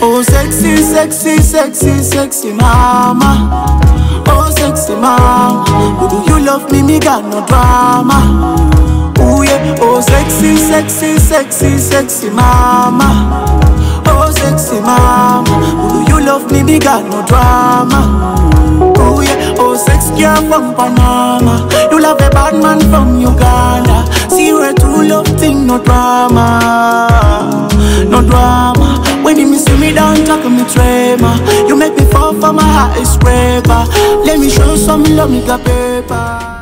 Oh, sexy, sexy, sexy sexy mama. Oh, sexy mama. Do you love me? Me got no drama. Ooh yeah, oh sexy, sexy, sexy, sexy mama. Oh sexy mama, do you love me? Me got no drama. Oh yeah, oh sex girl from Panama. You love a bad man from Uganda. See where true love thing, no drama, miss me down, me tremor. You make me fall for my heart is scraper. Let me show you some love, me got paper.